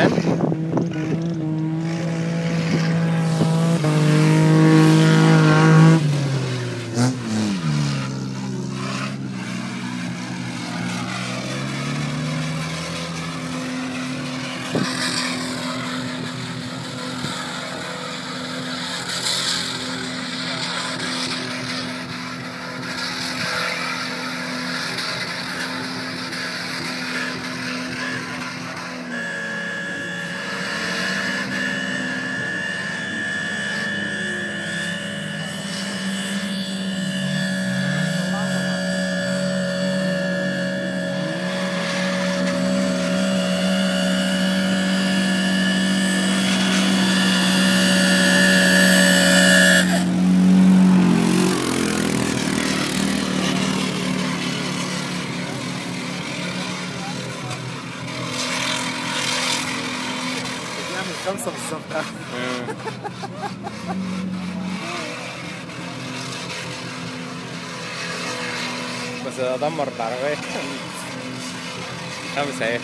xem you خمسة بالظبط. آه. بس أدمر العربية. خمسة إيه